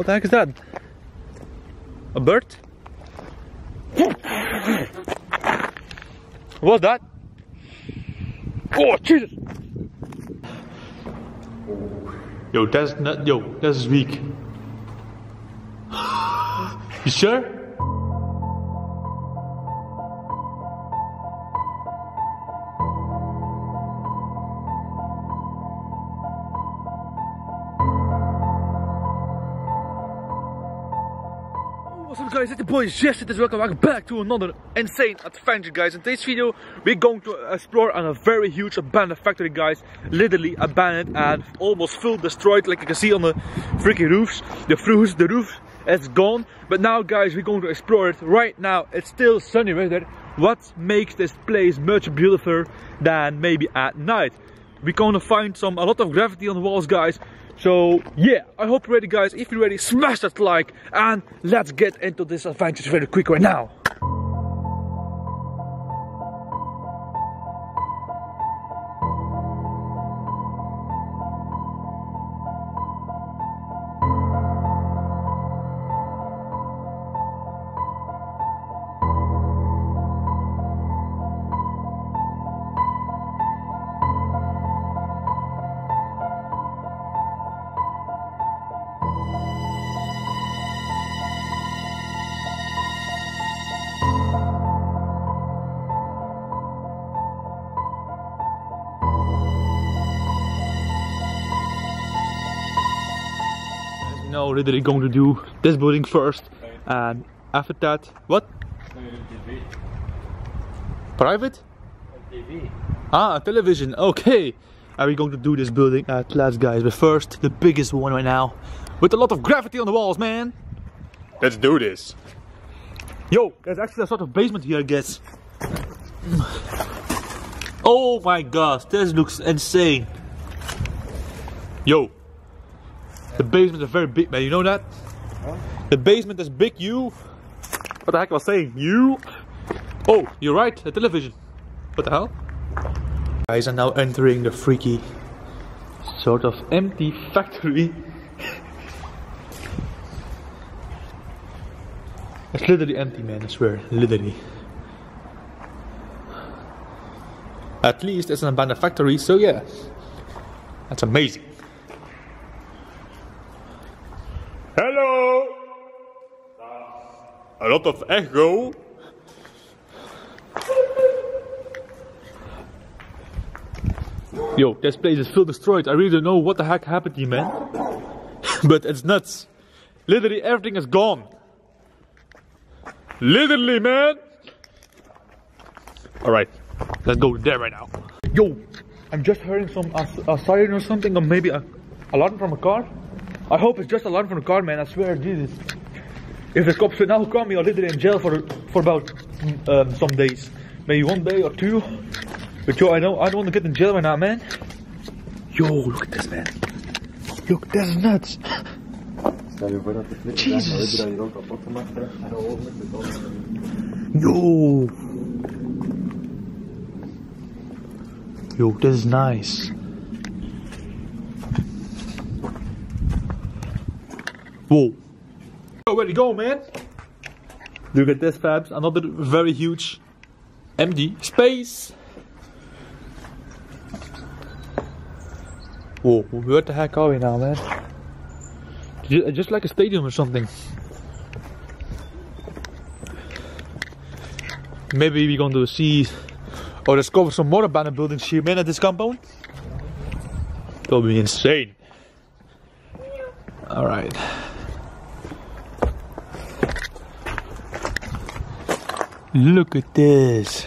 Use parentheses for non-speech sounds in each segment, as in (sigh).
What the heck is that? A bird? What's that? Oh, Jesus! Yo, that's not. Yo, that's weak. You sure? Guys, it's the boys Jess, welcome back, back to another insane adventure guys. In today's video, we're going to explore on a very huge abandoned factory guys. Literally abandoned and almost full destroyed like you can see on the freaking roofs. The roofs, the roof is gone. But now guys, we're going to explore it. Right now, it's still sunny weather. What makes this place much beautiful than maybe at night? We're going to find some a lot of graffiti on the walls guys so yeah, I hope you're ready guys. If you're ready, smash that like and let's get into this adventure very quick right now. Literally going to do this building first. And after that what? Private? Ah television. Okay. Are we going to do this building at last guys. But first the biggest one right now. With a lot of graffiti on the walls man. Let's do this. Yo there's actually a sort of basement here i guess. Oh my gosh this looks insane. Yo the basement is a very big, man. You know that? Huh? The basement is big. You. What the heck was I saying? You. Oh, you're right. The television. What the hell? Guys are now entering the freaky, sort of empty factory. (laughs) it's literally empty, man. I swear, literally. At least it's an abandoned factory, so yeah. That's amazing. Hello! A lot of echo. Yo, this place is full destroyed. I really don't know what the heck happened here, man. (laughs) but it's nuts. Literally everything is gone. Literally, man. Alright, let's go there right now. Yo, I'm just hearing some uh, a, a uh, siren or something, or maybe a alarm from a car. I hope it's just a alarm from a car, man. I swear, Jesus. If the cops now come, me, I'll live in jail for for about um, some days, maybe one day or two. But yo, I know I don't want to get in jail right now, man. Yo, look at this, man. Look, this is nuts. Jesus. Yo. Yo, this is nice. Whoa. Oh, where you go, man? Look at this, Fabs. Another very huge empty space. Whoa, where the heck are we now, man? Uh, just like a stadium or something. Maybe we're going to see or discover some more abandoned buildings here, man, at this compound. That'll be insane. Alright. Look at this.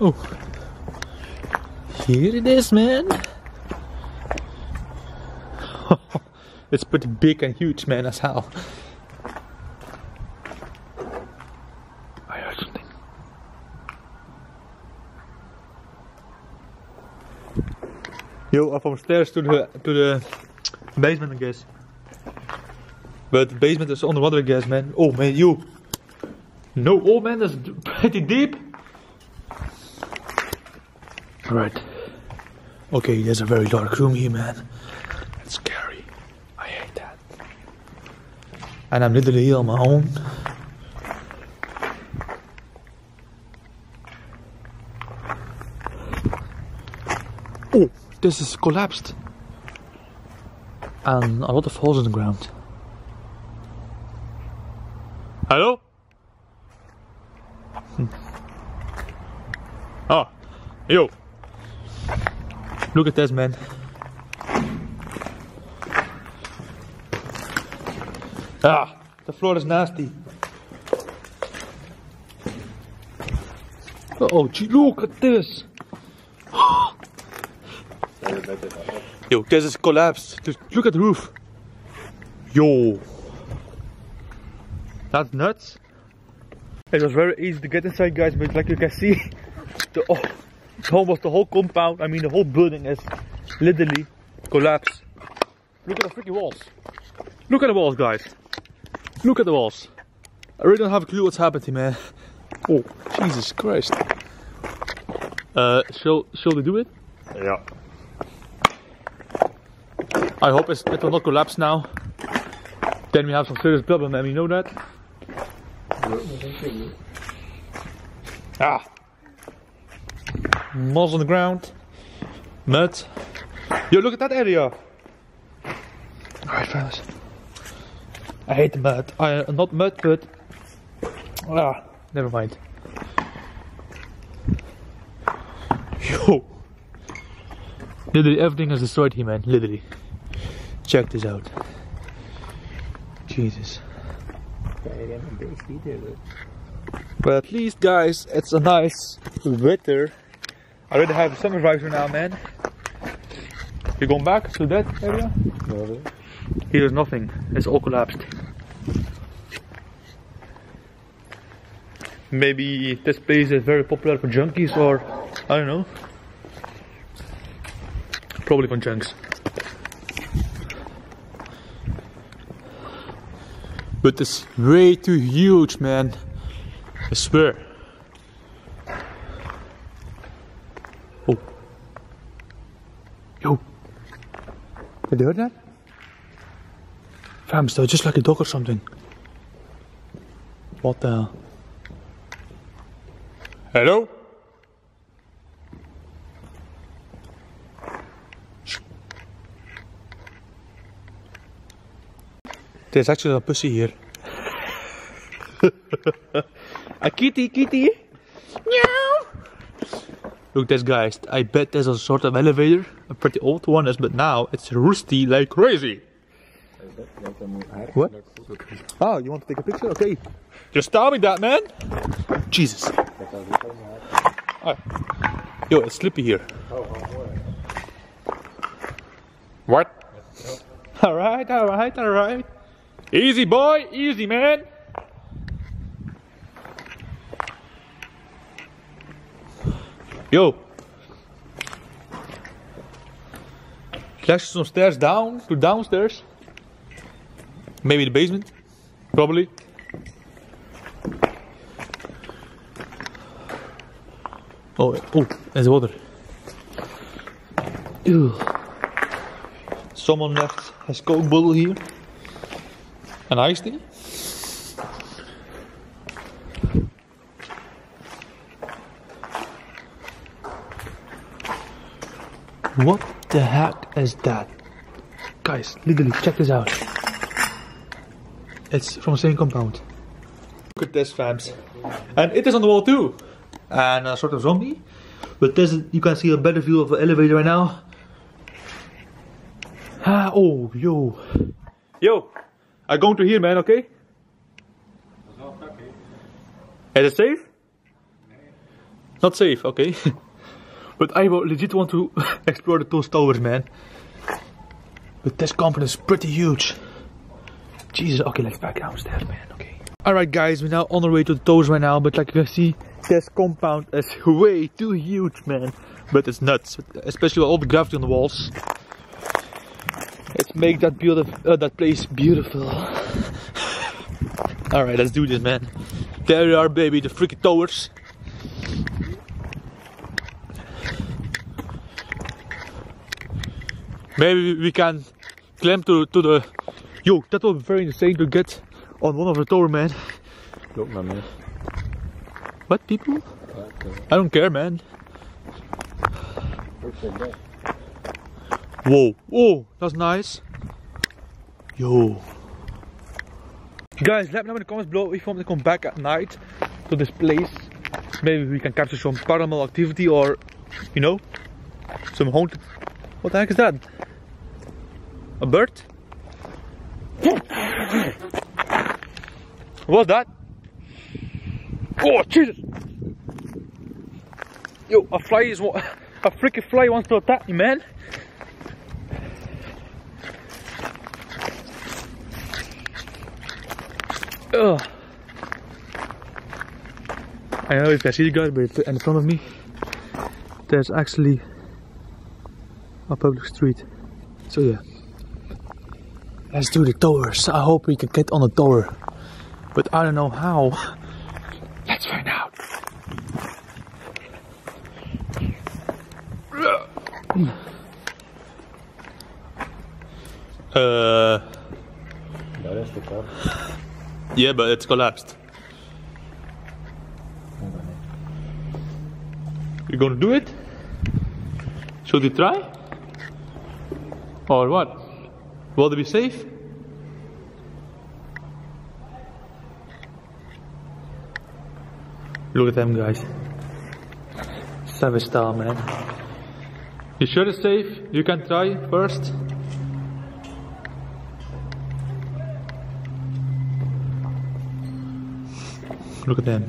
Oh, here it is, man. (laughs) it's pretty big and huge, man, as hell. I heard something. Yo, from stairs to the to the basement, I guess. But the basement is underwater, I guess, man. Oh, man, you. No, oh, man, that's pretty deep. Alright. Okay, there's a very dark room here, man. It's scary. I hate that. And I'm literally here on my own. Oh, this is collapsed. And a lot of holes in the ground. Hello? Oh, yo. Look at this, man. Ah, the floor is nasty. Oh, gee, look at this. (gasps) Yo, this is collapsed. Look at the roof. Yo. That's nuts. It was very easy to get inside, guys, but like you can see, (laughs) the, oh, almost the whole compound, I mean the whole building is literally collapsed. Look at the freaking walls. Look at the walls, guys. Look at the walls. I really don't have a clue what's happening, man. Oh, Jesus Christ. Uh, shall, shall we do it? Ja. I hope it's, it will not collapse now. Then we have some serious problem, and we know that. Ah. Moss on the ground. Mud. Yo, look at that area. Alright, fellas. I hate the mud. I, uh, not mud, but. Ah, never mind. Yo. Literally everything is destroyed here, man. Literally. Check this out. Jesus. But at least, guys, it's a nice weather. I already have summer visor now, man. You going back to that area? No. Here's nothing. It's all collapsed. Maybe this place is very popular for junkies or I don't know. Probably for junks. But it's way too huge, man. I swear. Oh. Yo. Did you hear that? Fam, still just like a dog or something. What the hell? Hello? There's actually a pussy here. (laughs) a kitty, kitty. Meow. Look, this guys. I bet there's a sort of elevator, a pretty old one, is, but now it's rusty like crazy. What? Oh, you want to take a picture? Okay. Just tell me that, man. Jesus. Oh. Yo, it's slippy here. What? Alright, alright, alright. Easy, boy. Easy, man. Yo. There's some stairs down to downstairs. Maybe the basement. Probably. Oh, oh, there's water. Ew. Someone left his coke bottle here. An iced tea. What the heck is that? Guys, literally, check this out. It's from the same compound. Look at this, fams. And it is on the wall too. And a sort of zombie. But this, you can see a better view of the elevator right now. Ah, oh, yo. Yo, I'm going to here, man, okay? Is it safe? Not safe, okay. (laughs) but I legit want to (laughs) explore the two towers, man. But this compound is pretty huge. Jesus, okay, let's back downstairs, man, okay. Alright guys, we're now on our way to the towers right now, but like you can see, this compound is way too huge, man. But it's nuts, especially with all the graffiti on the walls. Let's make that beautiful, uh, that place beautiful. Alright, let's do this, man. There we are, baby, the freaking towers. Maybe we can climb to to the. Yo, that would be very insane to get on one of the tower, man. Loop maar mee. What people? I don't care, man. Whoa, whoa, that's nice. Yo. Guys, let me know in the comments below if you want me to come back at night to this place. Maybe we can capture some paranormal activity or, you know, some haunted. What the heck is that? A bird? What's that? Oh, Jesus! Yo, a fly is what? A freaking fly wants to attack me, man. Ugh. I don't know if you can see the guys, but in front of me, there's actually a public street. So yeah. Let's do the towers. I hope we can get on the tower. But I don't know how. Let's find out. Uh, Daar is de kar. Yeah, but it's collapsed. You gonna do it? Should we try? Or what? Will it be safe? Look at them guys. Savage style, man. You sure it's safe? You can try first. Look at them.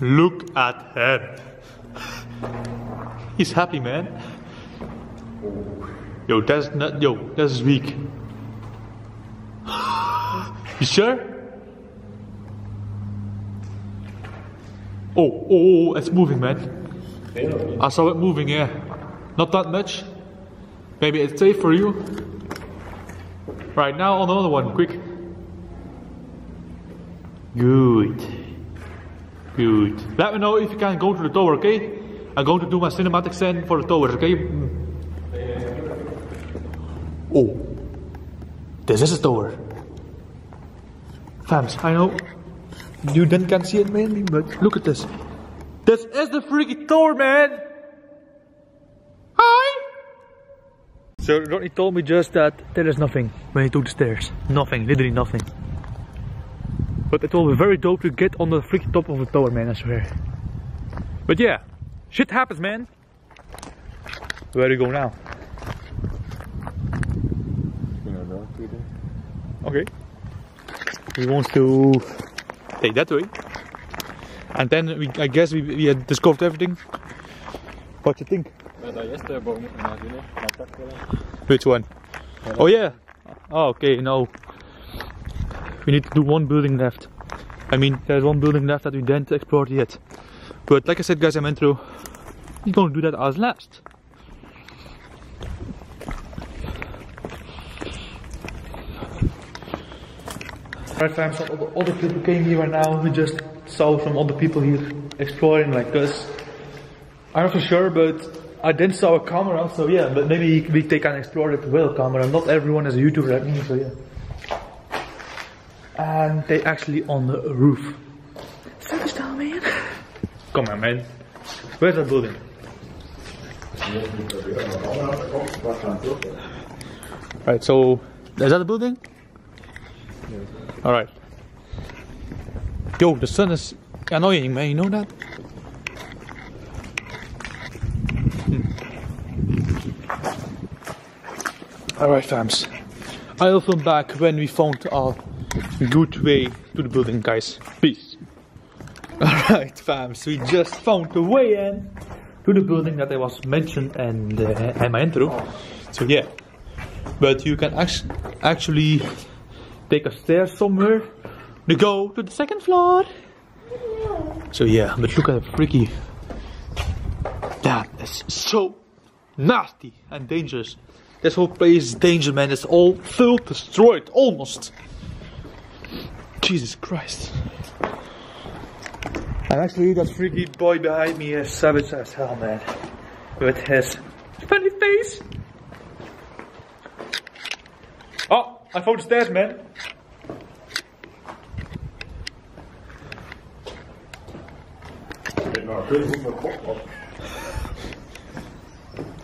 Look at him. He's happy, man. Yo, that's not. Yo, that's weak. You sure? Oh, oh, oh, it's moving, man. I saw it moving, yeah. Not that much. Maybe it's safe for you. Right now, on another one, quick. Good. Good. Let me know if you can go to the tower, okay? I'm going to do my cinematic scene for the towers, okay? Mm. Oh. This is a tower. Fams, I know you then can't see it mainly, but look at this. This is the freaking tower, man! Hi! So Rodney told me just that there is nothing when he took the stairs. Nothing, literally nothing. But it will be very dope to get on the freaking top of the tower, man, I swear. But yeah, shit happens, man. Where do you go now? Okay. We want to take that way. And then we, I guess we, we had discovered everything. What do you think? Which one? Oh yeah. Oh, okay. No. We need to do one building left. I mean, there's one building left that we didn't explore yet. But like I said, guys, I'm intro. We're gonna do that as last. All the other people came here right now. We just saw some other people here exploring like us. I'm not for sure, but I didn't saw a camera, so yeah, but maybe we they can explore it with a camera. Not everyone is a YouTuber like me, so yeah. And they actually on the roof. Savage style, man. Come on, man. Where's that building? Right, so is that the building? Alright. Yo, the sun is annoying, man. You know that? Hmm. Alright, fams. I'll film back when we found a good way to the building, guys. Peace. (laughs) Alright, fams. We just found the way in to the building that I was mentioned in, the, in my intro. So, yeah. But you can act- actually take a stair somewhere to go to the second floor. So, yeah, but look at the freaky. That is so nasty and dangerous. This whole place is danger, man. It's all filled, destroyed, almost. Jesus Christ. And actually, that freaky boy behind me is savage as hell, man. with his funny face. Oh, I found the stairs, man. Dit nou, kun je goed met kop op.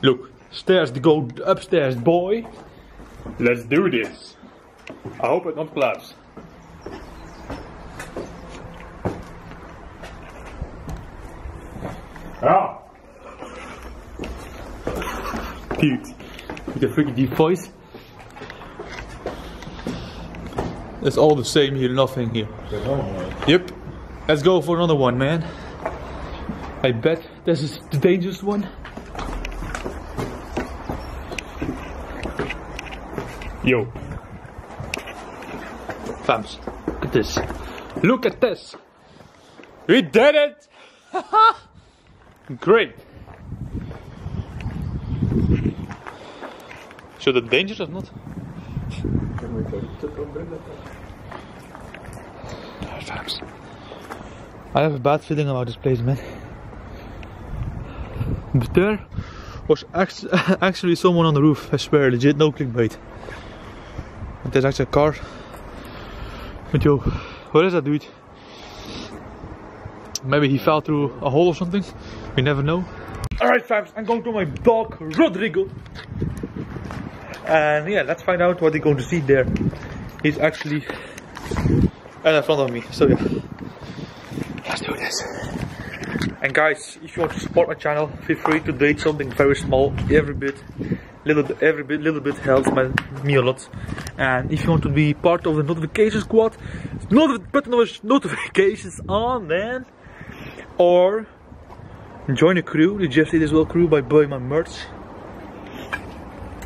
Look, stairs to go upstairs, boy. Let's do this. I hope it not collapse. Cute. With a freaking deep voice. It's all the same here, nothing here. Dat is wel mooi. Yep. Let's go for another one, man. I bet this is the dangerous one. Yo. Fams, look at this. Look at this. We did it! (laughs) Great. So the dangerous or not? Dan moet je de route opbrengen. Fams. I have a bad feeling about this place, man. But there was (laughs) actually someone on the roof, I swear, legit, no clickbait. And there's actually a car. But yo, what is that dude? Maybe he fell through a hole or something. We never know. Alright, fams, I'm going to my dog, Rodrigo. And yeah, let's find out what he's going to see there. He's actually uh, in front of me, so yeah. Let's do this. And guys, if you want to support my channel, feel free to donate something very small. Every bit, little bit, every bit, little bit helps my, me a lot. And if you want to be part of the notification squad, not put those notifications on, man. Or join the crew, the Jeff Well crew by buying my merch.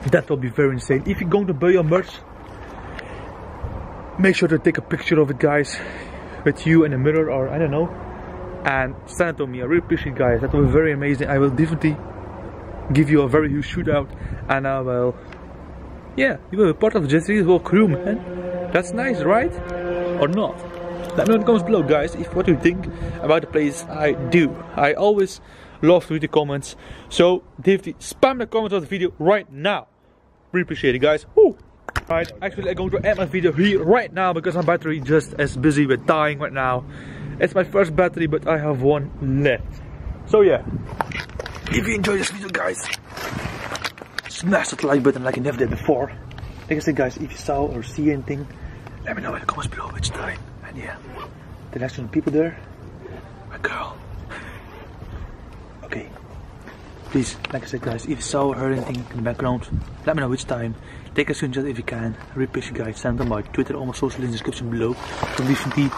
That will be very insane. If you're going to buy your merch, make sure to take a picture of it, guys, with you in the mirror or I don't know, and send it to me. I really appreciate, guys. That will be very amazing. I will definitely give you a very huge shootout, and I will, yeah, you will be part of Jesse's whole crew, man. That's nice, right? Or not? Let me know in the comments below, guys, if what you think about the place I do. I always love to read the comments, so definitely spam the comments of the video right now. Really appreciate it, guys. Woo! Right, actually I'm going to end my video here right now because my battery just as busy with dying right now. It's my first battery but I have one left. So yeah, if you enjoyed this video guys, smash that like button like I never did before. Like I said guys, if you saw or see anything, let me know in the comments below which time. And yeah, the next people there, my girl. Okay, please, like I said guys, if you saw or heard anything in the background, let me know which time. Take a screenshot if you can. Repeat guys, send them my Twitter or my social in the description below. Don't definitely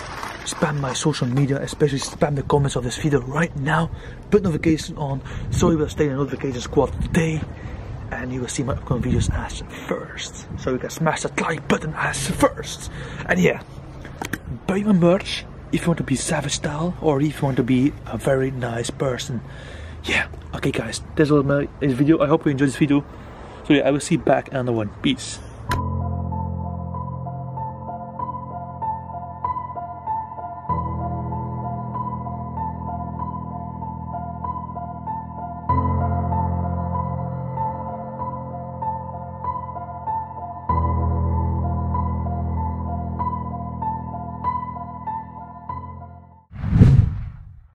spam my social media, especially spam the comments of this video right now. Put notification on so you will stay in the notification squad today. And you will see my upcoming videos as first. So you can smash that like button as first. And yeah, buy my merch if you want to be savage style or if you want to be a very nice person. Yeah, okay guys, that's all my this video. I hope you enjoyed this video. So yeah, I will see you back another one. Peace.